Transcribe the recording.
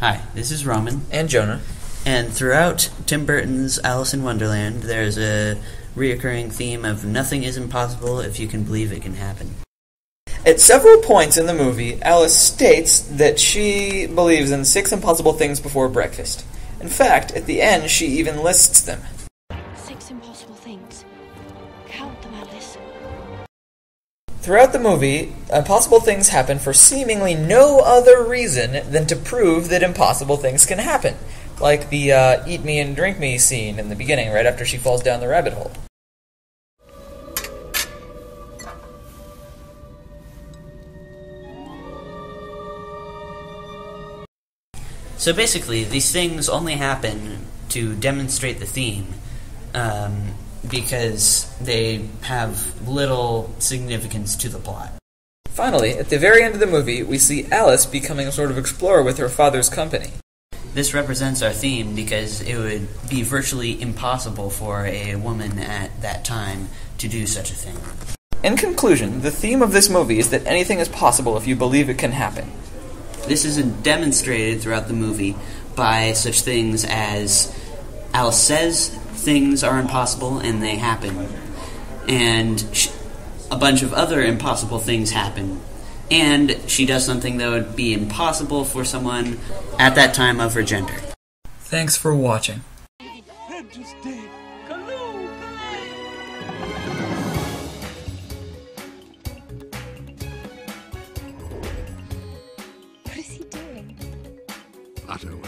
Hi, this is Roman, And Jonah. and throughout Tim Burton's Alice in Wonderland, there's a reoccurring theme of nothing is impossible if you can believe it can happen. At several points in the movie, Alice states that she believes in six impossible things before breakfast. In fact, at the end, she even lists them. Six impossible things. Count them, Alice. Throughout the movie, impossible things happen for seemingly no other reason than to prove that impossible things can happen. Like the uh, eat me and drink me scene in the beginning, right after she falls down the rabbit hole. So basically, these things only happen to demonstrate the theme um, because they have little significance to the plot. Finally, at the very end of the movie, we see Alice becoming a sort of explorer with her father's company. This represents our theme because it would be virtually impossible for a woman at that time to do such a thing. In conclusion, the theme of this movie is that anything is possible if you believe it can happen. This is demonstrated throughout the movie by such things as Alice says things are impossible and they happen, and sh- a bunch of other impossible things happen, and she does something that would be impossible for someone at that time of her gender. Thanks for watching. What is he doing? Otto